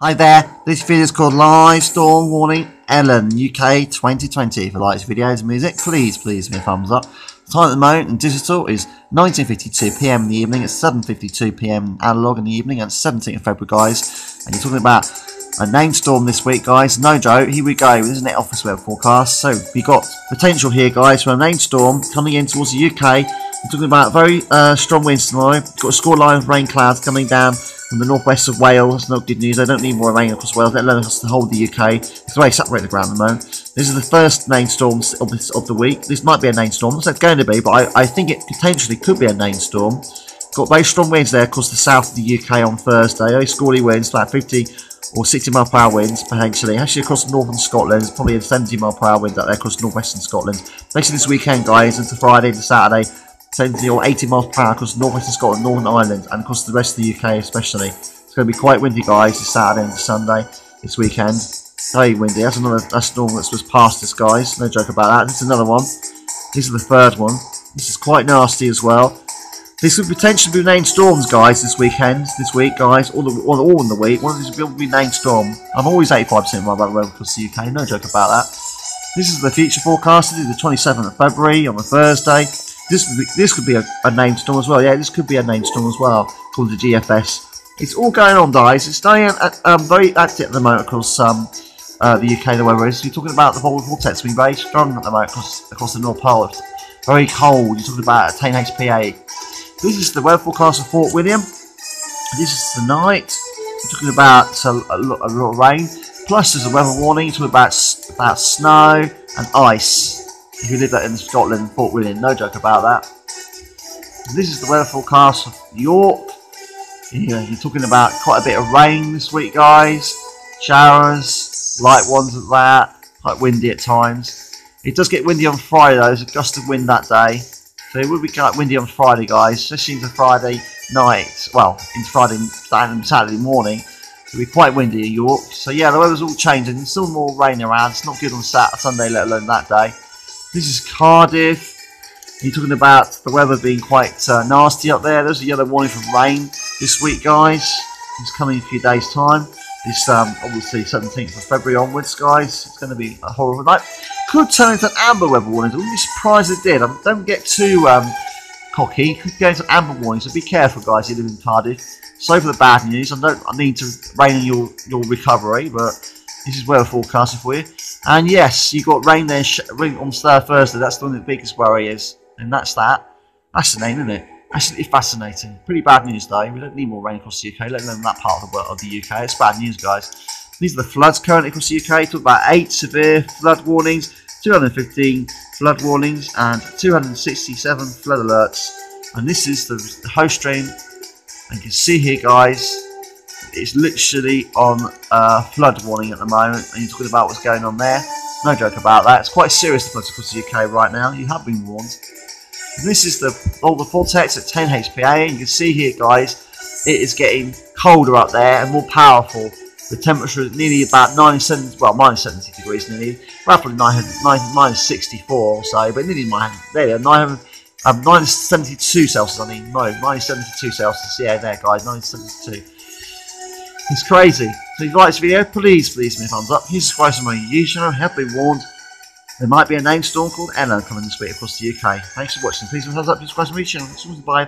Hi there, this video is called Live Storm Warning Ellen UK 2020. If you like this videos and music, please, please give me a thumbs up. The time at the moment in digital is 19.52pm in the evening, it's 7.52pm analog in the evening, and 17th of February, guys. And you're talking about a name storm this week, guys. No joke, here we go. This is Met Office Weather Forecast. So, we got potential here, guys, for a name storm coming in towards the UK. We're talking about very uh, strong winds tomorrow. Got a score line of rain clouds coming down from the northwest of Wales. Not good news. They don't need more rain across Wales, let alone across the whole of the UK. It's very the ground at the moment. This is the first named storms of, this, of the week. This might be a named storm. It's going to be, but I, I think it potentially could be a named storm. Got very strong winds there across the south of the UK on Thursday. Very squally winds, about 50 or 60 mile per hour winds potentially. Actually, across northern Scotland, it's probably a 70 mile per hour wind out there across northwestern Scotland. Basically, this weekend, guys, into Friday to Saturday, 70 or 80 miles per hour across northwestern Scotland, Northern Ireland, and across the rest of the UK, especially. It's going to be quite windy, guys, this Saturday and Sunday, this weekend. Very windy. That's another that's storm that's just past us, guys. No joke about that. This is another one. This is the third one. This is quite nasty as well. This could potentially be named storms, guys, this weekend, this week, guys, all, the, all, in the week. One of these will be named storm. I'm always 85% right the way across the UK. No joke about that. This is the future forecast. This is the 27th of February on a Thursday. This this could be a, a named storm as well. Yeah, this could be a named storm as well, called the GFS. It's all going on, guys. It's staying at, um, very active at the moment across um, uh, the UK. The weather is. You're talking about the polar vortex being very strong at the moment across, across the North Pole. It's very cold. You're talking about a 10 HPA. This is the weather forecast for Fort William. This is the night. We're talking about a, a, lot, a lot of rain. Plus, there's a weather warning talking about about snow and ice. If you live in Scotland, Fort William, no joke about that. This is the weather forecast for York. Yeah, you're talking about quite a bit of rain this week, guys. Showers, light ones at that, quite windy at times. It does get windy on Friday though, there's a gust of wind that day. So it will be quite windy on Friday, guys, especially into Friday night. Well, into Friday Saturday morning. It'll be quite windy in York. So yeah, the weather's all changing. There's still more rain around. It's not good on Saturday, Sunday, let alone that day. This is Cardiff. You're talking about the weather being quite uh, nasty up there. There's a yellow warning for rain this week, guys. It's coming in a few days' time. This um, obviously 17th of February onwards, guys. It's going to be a horrible night. Could turn into an amber weather warning. I wouldn't be surprised if it did. Um, don't get too um, cocky. Could go into amber warning, so be careful, guys. You live in Cardiff. So for the bad news, I don't I need to rain on your your recovery, but this is weather forecast for you. And yes, you got rain there on Thursday. That's the one the biggest worry is, and that's that. Name, isn't it? Absolutely fascinating. Pretty bad news though. We don't need more rain across the UK, let alone that part of the, world, of the UK. It's bad news, guys. These are the floods currently across the UK. Talk about eight severe flood warnings, 215 flood warnings, and 267 flood alerts. And this is the, the host stream. And you can see here, guys, it's literally on flood warning at the moment. And you're talking about what's going on there. No joke about that. It's quite serious the floods across the UK right now. You have been warned. This is the all the vortex at 10 HPA, you can see here, guys, it is getting colder up there and more powerful. The temperature is nearly about 9, 70, well, minus 70 degrees nearly, roughly 900, 9, minus 64 or so, but nearly minus, there you go, 900, um, minus 72 Celsius, I mean, no, minus 72 Celsius, yeah, there guys, minus 72. It's crazy. So if you like this video, please, please give me a thumbs up. Please subscribe to my YouTube channel, have been warned. There might be a name storm called Ellen coming this week across the UK. Thanks for watching. Please give me a thumbs up, Please subscribe to my YouTube channel. Bye.